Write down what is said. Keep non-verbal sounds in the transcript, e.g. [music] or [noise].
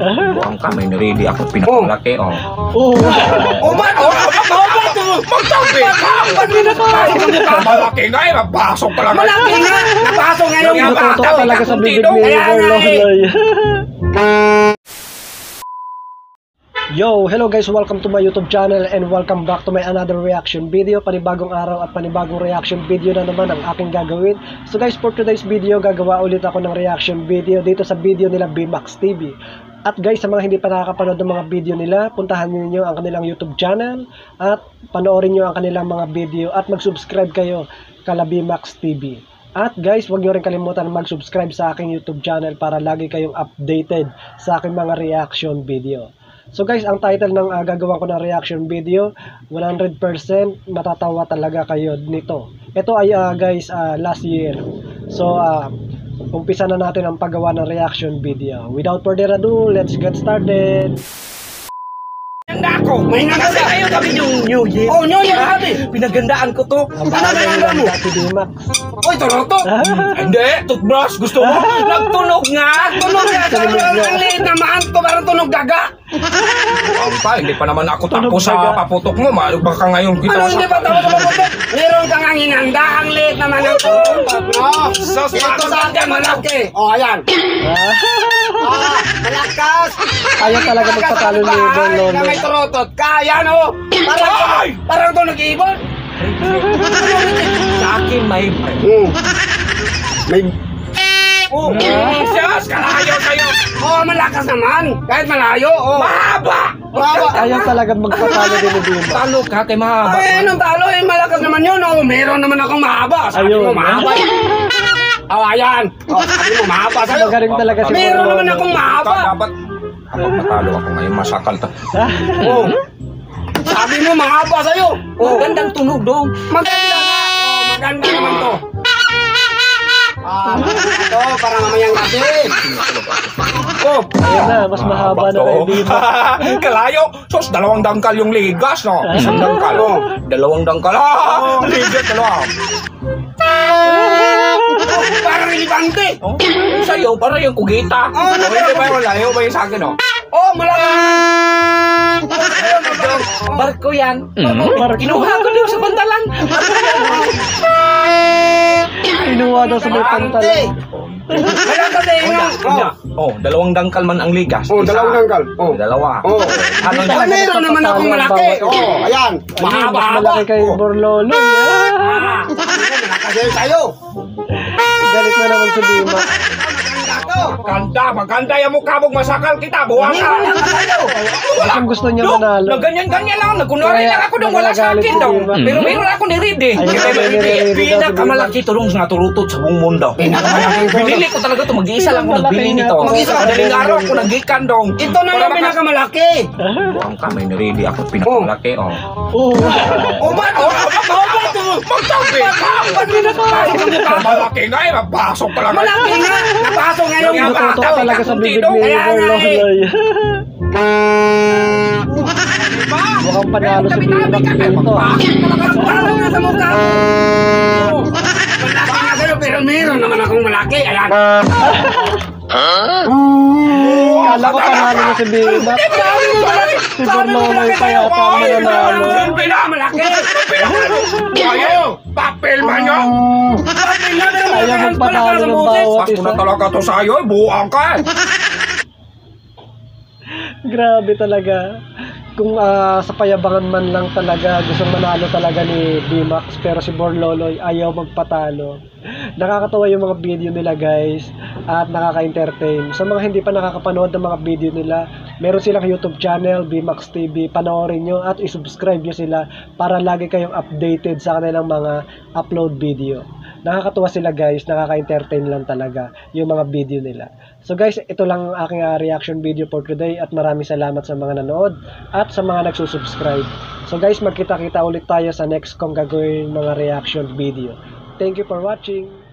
Buang ka, may nirili ako pinakalaki, oh. Oo. O ba? O ba? O ba? Magsabi ka! Ba't pinapasok mo ka? Malaki nga eh, mabasok ka lang. Malaki nga! Napasok nga yung Yung bata. Natutok talaga sa bibig ni. Yo, hello guys, welcome to my YouTube channel and welcome back to my another reaction video. Panibagong araw at panibagong reaction video na naman ang aking gagawin. So guys, for today's video, gagawa ulit ako ng reaction video dito sa video nila BMAX TV. At guys, sa mga hindi pa nakakapanood ng mga video nila, puntahan niyo ang kanilang YouTube channel at panoorin niyo ang kanilang mga video at mag-subscribe kayo kala BMAX TV. At guys, huwag niyo rin kalimutan mag-subscribe sa aking YouTube channel para lagi kayong updated sa aking mga reaction video. So guys, ang title ng uh, gagawa ko ng reaction video, 100% matatawa talaga kayo nito. Ito ay ah, guys ah, last year. So ah, umpisa na natin ang paggawa ng reaction video. Without further ado, let's get started. Ako. May nga kasi kayo kami yung New Year. Oh, New Year kami. Pinagandaan ko to. Ang Ano lang mo? Oy, toroto. Hindi, toothbrush. Gusto mo? Nagtunog nga. Tunog nga. Tunog Tunog nga. Ang liit naman. To, parang tunog daga. Ka, hindi pa naman ako tapos sa paputok mo. Baka ngayon kita Ano hindi pa tapos sa mabutot? Meron kang ang inanda. Ang liit naman ang tunog. Ito sa akin malaki. Oh, ayan. Ayaw talaga magpatalo ni Bahay Lolo. Na may turotot. Kaya no. Parang Ay! parang tunog ibon. Sa akin may... Hmm. May Oh, Sus, kalayo kayo! oh, malakas naman. Kahit malayo, oh. Mahaba! Mahaba. ayaw talaga magpatalo din ni Dimax. Talo ka kay mahaba. Ay, anong talo? Eh, malakas naman yun. Oh, meron naman akong mahaba. Sabi Ayun. mo, mahaba. [laughs] Oh, ayan. Oh, sabi mo, mahaba sa'yo. Magaling talaga si Meron naman akong mahaba. dapat... Ako matalo ako ngayon, masakal ta. [laughs] Ah, Oh. Sabi mo, mahaba sa'yo. Oh, gandang tunog dong. Maganda nga. Oh, maganda naman to. Ah, ito, para mamayang gabi. Oh, Ayun na, mas mahaba na kay Dimax. [laughs] Kalayo! Sus, dalawang dangkal yung ligas, no? Isang dangkal, [laughs] oh. Dalawang dangkal, ah! Ligas, dalawa. Oh, parang ilibante. Oh, yung sa'yo, parang yung kugita. Oh, ano Oh, ba yung layo ba yung sa akin, oh? Oh, malakas. Barko yan. Kinuha ko doon sa pantalan. Kinuha daw sa may pantalan. Kaya kasi Oh, yung... oh. oh, dalawang dangkal man ang ligas. Oh, Isa. dalawang dangkal. Oh. Dalawa. Oh. Ano yun? Ah, meron naman akong malaki. Oh, ayan. Ayun, mas malaki kay Oh. Borlolo. Ah, yun sa'yo. Galit na naman si Dimax. Maganda. Maganda, yung mukha mong masakal kita. Hindi ka. wala ka. Kung gusto niya manalo. na ganyan-ganyan lang. Nagkunwari lang ako dong. Wala sa akin daw. Pero meron ako ni Reed eh. Pinakamalaki tulong nga turutot sa buong mundo. Pinakamalaki. Binili ko talaga to. Mag-iisa lang ako Pinakamalaki nagbili nito. to. Mag-isa. Madaling araw ako nagikan dong. Ito na yung pinakamalaki. Buwang ka, may nirili ako pinakamalaki. Oh. Oo. O ba? O ba? O ba? Magsabi ka! Ba't pinapasok mo ka? Malaki nga eh. Mabasok ka lang. Malaki nga. Napasok nga Natutok talaga sa bibig ni Borlolo. eh. Mukhang panalo si Dimax dito. Parang nga sa mukha. Malaki nga sa'yo, pero meron naman akong malaki. Ayan. Kala ko panalo na si Dimax. Si Borlolo pa yata ang mananalo. Malaki. [laughs] Ayaw! Papel man yun! Ayaw magpatalo ng bawat Pasto na talaga to sa'yo. eh. Buwang ka. eh. [laughs] Grabe talaga. Kung ah, sa payabangan man lang talaga, gusto manalo talaga ni Dimax, pero si Borloloy ayaw magpatalo. Nakakatawa yung mga video nila guys, at nakaka-entertain. Sa mga hindi pa nakakapanood ng mga video nila, meron silang YouTube channel, Bimax TV, panoorin nyo at isubscribe nyo sila para lagi kayong updated sa kanilang mga upload video. Nakakatuwa sila guys, nakaka-entertain lang talaga yung mga video nila. So guys, ito lang ang aking ah, reaction video for today at maraming salamat sa mga nanood at sa mga nagsusubscribe. So guys, magkita-kita ulit tayo sa next kong gagawin mga reaction video. Thank you for watching!